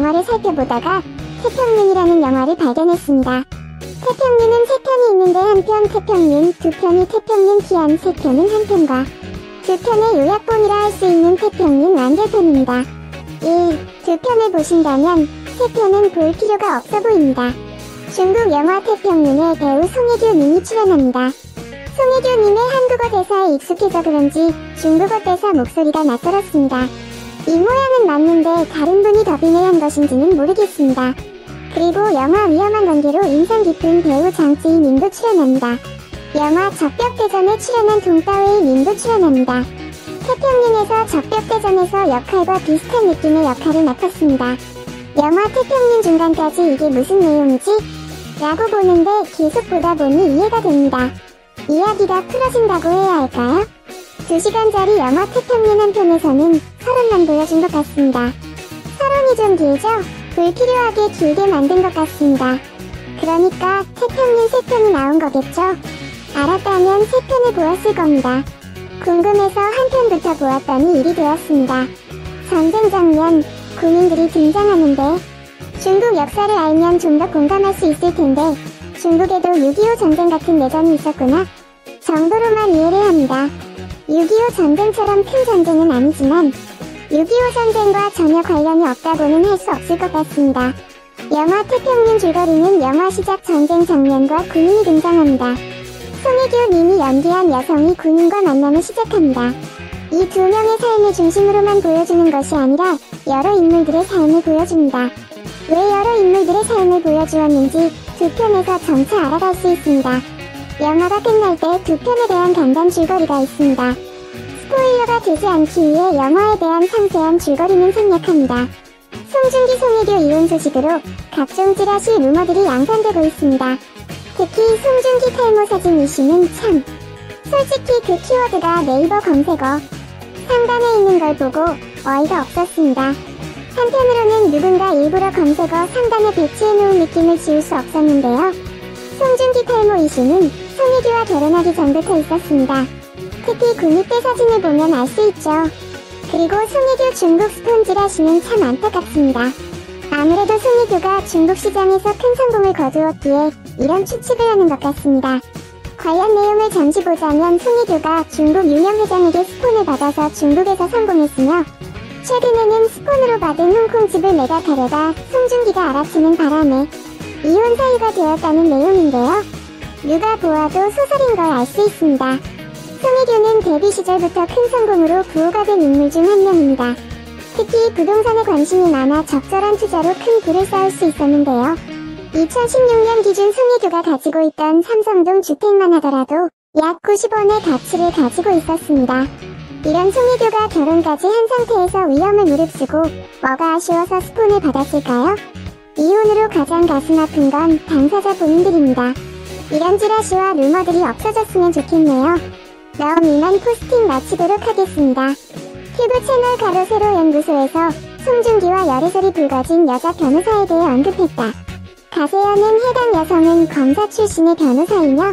영화를 살펴보다가 태평윤이라는 영화를 발견했습니다. 태평윤은 세 편이 있는데 한 편 태평윤, 두 편이 태평윤 기한, 세 편은 한 편과 두 편의 요약본이라 할 수 있는 태평윤 완결편입니다. 1. 두 편을 보신다면 세 편은 볼 필요가 없어 보입니다. 중국 영화 태평윤에 배우 송혜교 님이 출연합니다. 송혜교 님의 한국어 대사에 익숙해서 그런지 중국어 대사 목소리가 낯설었습니다. 이 모양은 맞는데 다른 분이 더빙을 한 것인지는 모르겠습니다. 그리고 영화 위험한 관계로 인상 깊은 배우 장지희 님도 출연합니다. 영화 적벽대전에 출연한 동따웨이 님도 출연합니다. 태평윤에서 적벽대전에서 역할과 비슷한 느낌의 역할을 맡았습니다. 영화 태평윤 중간까지 이게 무슨 내용이지? 라고 보는데 계속 보다 보니 이해가 됩니다. 이야기가 풀어진다고 해야 할까요? 2시간짜리 영화 태평윤 한 편에서는 서론만 보여준 것 같습니다. 서론이 좀 길죠? 불필요하게 길게 만든 것 같습니다. 그러니까 태평윤 3편이 나온 거겠죠? 알았다면 3편을 보았을 겁니다. 궁금해서 한 편부터 보았더니 일이 되었습니다. 전쟁 장면, 군인들이 등장하는데 중국 역사를 알면 좀 더 공감할 수 있을 텐데 중국에도 6.25 전쟁 같은 내전이 있었구나 정도로만 이해를 합니다. 6.25 전쟁처럼 큰 전쟁은 아니지만 6.25 전쟁과 전혀 관련이 없다고는 할 수 없을 것 같습니다. 영화 태평윤 줄거리는 영화 시작 전쟁 장면과 군인이 등장합니다. 송혜교 님이 연기한 여성이 군인과 만남을 시작합니다. 이 두 명의 삶을 중심으로만 보여주는 것이 아니라 여러 인물들의 삶을 보여줍니다. 왜 여러 인물들의 삶을 보여주었는지 두 편에서 점차 알아갈 수 있습니다. 영화가 끝날 때 두 편에 대한 간단 줄거리가 있습니다. 스포일러가 되지 않기 위해 영화에 대한 상세한 줄거리는 생략합니다. 송중기 송혜교 이혼 소식으로 각종 찌라시 루머들이 양산되고 있습니다. 특히 송중기 탈모 사진 이슈는 참 솔직히 그 키워드가 네이버 검색어 상단에 있는 걸 보고 어이가 없었습니다. 한편으로는 누군가 일부러 검색어 상단에 배치해놓은 느낌을 지울 수 없었는데요. 송중기 탈모 이슈는 송혜교와 결혼하기 전부터 있었습니다. 특히 군입대 사진을 보면 알 수 있죠. 그리고 송혜교 중국 스폰지라시는 참 안타깝습니다. 아무래도 송혜교가 중국 시장에서 큰 성공을 거두었기에 이런 추측을 하는 것 같습니다. 관련 내용을 잠시 보자면 송혜교가 중국 유명 회장에게 스폰을 받아서 중국에서 성공했으며 최근에는 스폰으로 받은 홍콩 집을 매각하려다 송중기가 알아채는 바람에 이혼 사유가 되었다는 내용인데요. 누가 보아도 소설인 걸 알 수 있습니다. 송혜교는 데뷔 시절부터 큰 성공으로 부호가 된 인물 중 한 명입니다. 특히 부동산에 관심이 많아 적절한 투자로 큰 부를 쌓을 수 있었는데요. 2016년 기준 송혜교가 가지고 있던 삼성동 주택만 하더라도 약 90원의 가치를 가지고 있었습니다. 이런 송혜교가 결혼까지 한 상태에서 위험을 무릅쓰고 뭐가 아쉬워서 스폰을 받았을까요? 이혼으로 가장 가슴 아픈 건 당사자 본인들입니다. 이런 찌라시와 루머들이 없어졌으면 좋겠네요. 그럼 이만 포스팅 마치도록 하겠습니다. 튜브 채널 가로 세로 연구소에서 송중기와 열애설이 불거진 여자 변호사에 대해 언급했다. 가세연은 해당 여성은 검사 출신의 변호사이며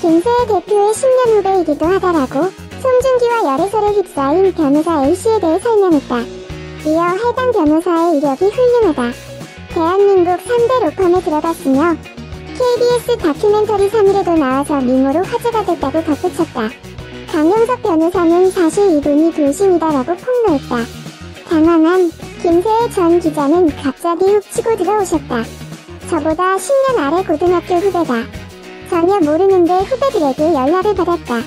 김세혜 대표의 10년 후배이기도 하다라고 송중기와 열애설에 휩싸인 변호사 A씨에 대해 설명했다. 이어 해당 변호사의 이력이 훌륭하다. 대한민국 3대 로펌에 들어갔으며 KBS 다큐멘터리 3일에도 나와서 미모로 화제가 됐다고 덧붙였다. 강용석 변호사는 사실 이분이 돌싱이다라고 폭로했다. 당황한 김세혜 전 기자는 갑자기 훅 치고 들어오셨다. 저보다 10년 아래 고등학교 후배다. 전혀 모르는데 후배들에게 연락을 받았다.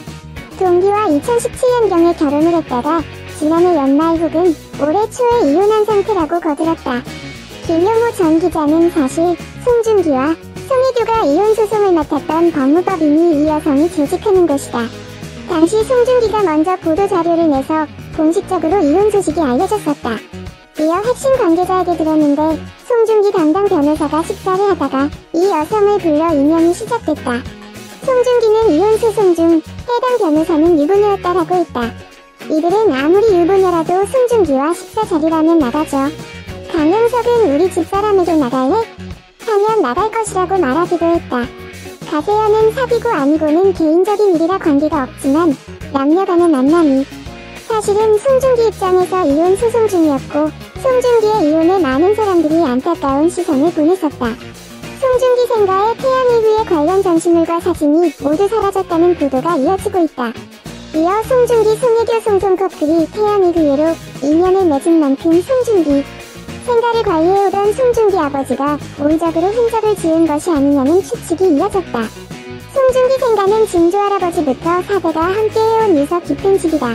동기와 2017년경에 결혼을 했다가 지난해 연말 혹은 올해 초에 이혼한 상태라고 거들었다. 김용호 전 기자는 사실 송중기와 송혜교가 이혼 소송을 맡았던 법무법인이 이 여성이 재직하는 곳이다. 당시 송중기가 먼저 보도 자료를 내서 공식적으로 이혼 소식이 알려졌었다. 이어 핵심 관계자에게 들었는데 송중기 담당 변호사가 식사를 하다가 이 여성을 불러 인연이 시작됐다. 송중기는 이혼 소송 중 해당 변호사는 유부녀였다라고 했다. 이들은 아무리 유부녀라도 송중기와 식사 자리라면 나가죠. 강영석은 우리 집사람에게 나갈래? 하면 나갈 것이라고 말하기도 했다. 가세연은 사귀고 아니고는 개인적인 일이라 관계가 없지만 남녀 간의 만남이 사실은 송중기 입장에서 이혼 소송 중이었고 송중기의 이혼에 많은 사람들이 안타까운 시선을 보냈었다. 송중기 생가의 태양 이후의 관련 전시물과 사진이 모두 사라졌다는 보도가 이어지고 있다. 이어 송중기 송혜교 송송 커플이 태양 이후로 인연을 맺은 만큼 송중기 생가를 관리해오던 송중기 아버지가 온적으로 흔적을 지은 것이 아니냐는 추측이 이어졌다. 송중기 생가는 증조 할아버지부터 사대가 함께 해온 유서 깊은 집이다.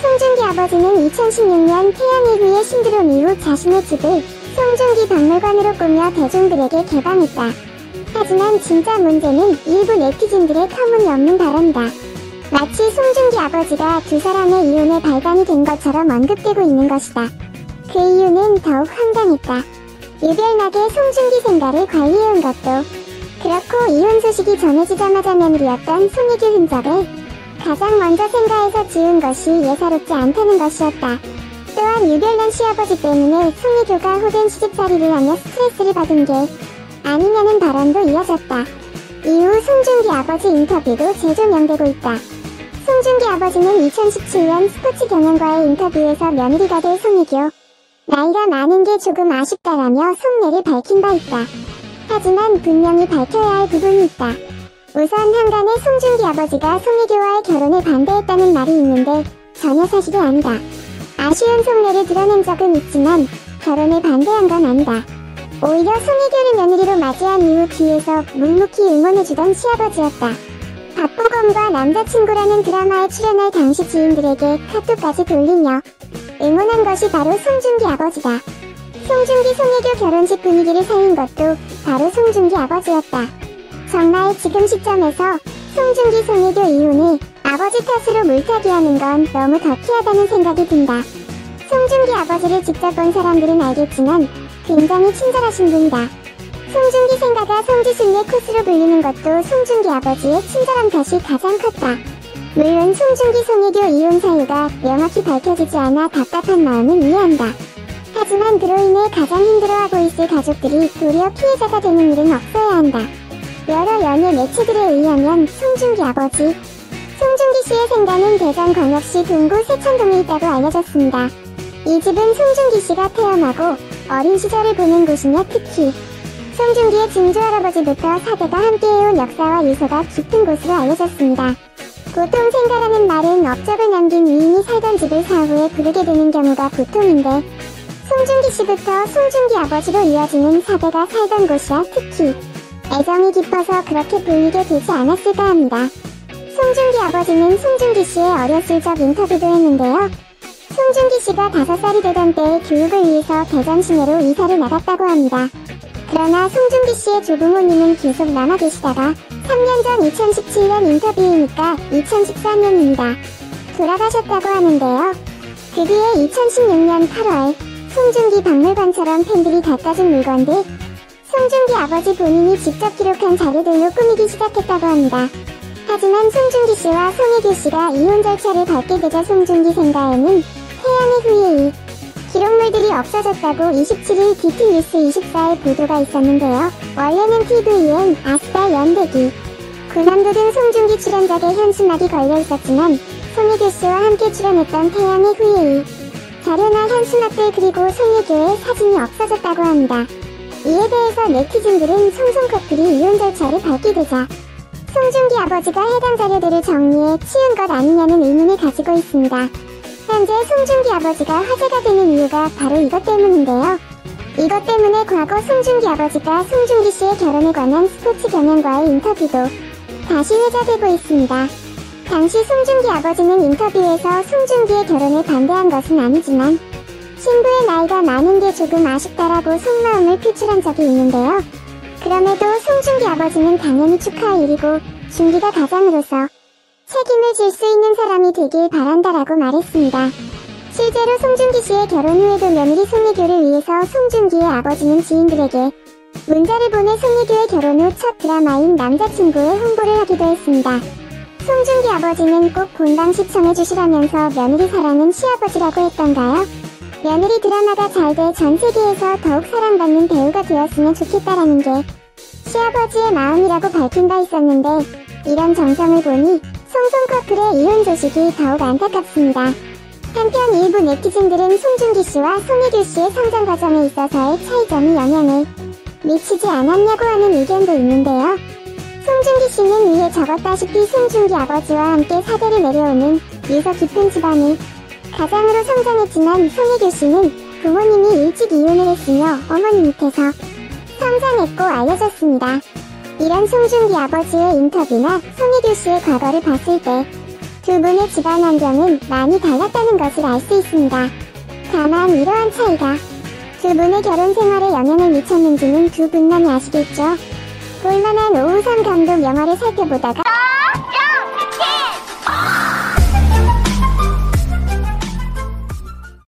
송중기 아버지는 2016년 태양 이후의 신드롬 이후 자신의 집을 송중기 박물관으로 꾸며 대중들에게 개방했다. 하지만 진짜 문제는 일부 네티즌들의 터무니없는 발언이다. 마치 송중기 아버지가 두 사람의 이혼에 발단이 된 것처럼 언급되고 있는 것이다. 그 이유는 더욱 황당했다. 유별나게 송중기 생가를 관리해온 것도 그렇고 이혼 소식이 전해지자마자 며느리였던 송혜교 흔적을 가장 먼저 생가에서 지운 것이 예사롭지 않다는 것이었다. 또한 유별난 시아버지 때문에 송혜교가 호된 시집살이를 하며 스트레스를 받은 게 아니냐는 발언도 이어졌다. 이후 송중기 아버지 인터뷰도 재조명되고 있다. 송중기 아버지는 2017년 스포츠 경영과의 인터뷰에서 며느리가 될 송혜교 나이가 많은 게 조금 아쉽다라며 속내를 밝힌 바 있다. 하지만 분명히 밝혀야 할 부분이 있다. 우선 한간에 송중기 아버지가 송혜교와의 결혼을 반대했다는 말이 있는데 전혀 사실이 아니다. 아쉬운 속내를 드러낸 적은 있지만 결혼을 반대한 건 아니다. 오히려 송혜교를 며느리로 맞이한 이후 뒤에서 묵묵히 응원해주던 시아버지였다. 박보검과 남자친구라는 드라마에 출연할 당시 지인들에게 카톡까지 돌리며 응원한 것이 바로 송중기 아버지다. 송중기 송혜교 결혼식 분위기를 살린 것도 바로 송중기 아버지였다. 정말 지금 시점에서 송중기 송혜교 이혼을 아버지 탓으로 물타기하는 건 너무 덕키하다는 생각이 든다. 송중기 아버지를 직접 본 사람들은 알겠지만 굉장히 친절하신 분이다. 송중기 생가가 송지순의 코스로 불리는 것도 송중기 아버지의 친절한 탓이 가장 컸다. 물론 송중기 송혜교 이혼 사유가 명확히 밝혀지지 않아 답답한 마음은 이해한다. 하지만 그로 인해 가장 힘들어하고 있을 가족들이 도리어 피해자가 되는 일은 없어야 한다. 여러 연예 매체들에 의하면 송중기 아버지, 송중기 씨의 생가는 대전 광역시 동구 세천동에 있다고 알려졌습니다. 이 집은 송중기 씨가 태어나고 어린 시절을 보낸 곳이며 특히 송중기의 증조할아버지부터 사대가 함께해온 역사와 유서가 깊은 곳으로 알려졌습니다. 보통 생가라는 말은 업적을 남긴 위인이 살던 집을 사후에 부르게 되는 경우가 보통인데 송중기 씨부터 송중기 아버지로 이어지는 사대가 살던 곳이라 특히 애정이 깊어서 그렇게 불리게 되지 않았을까 합니다. 송중기 아버지는 송중기 씨의 어렸을 적 인터뷰도 했는데요. 송중기 씨가 5살이 되던 때에 교육을 위해서 대전 시내로 이사를 나갔다고 합니다. 그러나 송중기 씨의 조부모님은 계속 남아 계시다가 3년 전 2017년 인터뷰이니까 2014년입니다. 돌아가셨다고 하는데요. 그 뒤에 2016년 8월 송중기 박물관처럼 팬들이 갖다 준 물건들 송중기 아버지 본인이 직접 기록한 자료들로 꾸미기 시작했다고 합니다. 하지만 송중기 씨와 송혜교 씨가 이혼 절차를 밟게 되자 송중기 생가에는 태양의 후예의 기록물들이 없어졌다고 27일 DT뉴스 24에 보도가 있었는데요. 원래는 TVN, 아스타 연대기, 군함도 등 송중기 출연작에 현수막이 걸려 있었지만 송혜교 씨와 함께 출연했던 태양의 후예의 자료나 현수막들 그리고 송혜교의 사진이 없어졌다고 합니다. 이에 대해서 네티즌들은 송송 커플이 이혼 절차를 밟게 되자 송중기 아버지가 해당 자료들을 정리해 치운 것 아니냐는 의문을 가지고 있습니다. 현재 송중기 아버지가 화제가 되는 이유가 바로 이것 때문인데요. 이것 때문에 과거 송중기 아버지가 송중기 씨의 결혼에 관한 스포츠 경영과의 인터뷰도 다시 회자되고 있습니다. 당시 송중기 아버지는 인터뷰에서 송중기의 결혼을 반대한 것은 아니지만 신부의 나이가 많은 게 조금 아쉽다라고 속마음을 표출한 적이 있는데요. 그럼에도 송중기 아버지는 당연히 축하할 일이고 중기가 가장으로서 책임을 질 수 있는 사람이 되길 바란다라고 말했습니다. 실제로 송중기 씨의 결혼 후에도 며느리 송혜교를 위해서 송중기의 아버지는 지인들에게 문자를 보내 송혜교의 결혼 후 첫 드라마인 남자친구의 홍보를 하기도 했습니다. 송중기 아버지는 꼭 본방 시청해주시라면서 며느리 사랑은 시아버지라고 했던가요? 며느리 드라마가 잘 돼 전 세계에서 더욱 사랑받는 배우가 되었으면 좋겠다라는 게 시아버지의 마음이라고 밝힌 바 있었는데 이런 정성을 보니 송송 커플의 이혼 소식이 더욱 안타깝습니다. 한편 일부 네티즌들은 송중기 씨와 송혜교 씨의 성장 과정에 있어서의 차이점이 영향을 미치지 않았냐고 하는 의견도 있는데요. 송중기 씨는 위에 적었다시피 송중기 아버지와 함께 사대를 내려오는 유서 깊은 집안을 가장으로 성장했지만 송혜교 씨는 부모님이 일찍 이혼을 했으며 어머니 밑에서 성장했고 알려졌습니다. 이런 송중기 아버지의 인터뷰나 송혜교 씨의 과거를 봤을 때 두 분의 집안 환경은 많이 달랐다는 것을 알 수 있습니다. 다만 이러한 차이가 두 분의 결혼 생활에 영향을 미쳤는지는 두 분만이 아시겠죠? 볼만한 오우성 감독 영화를 살펴보다가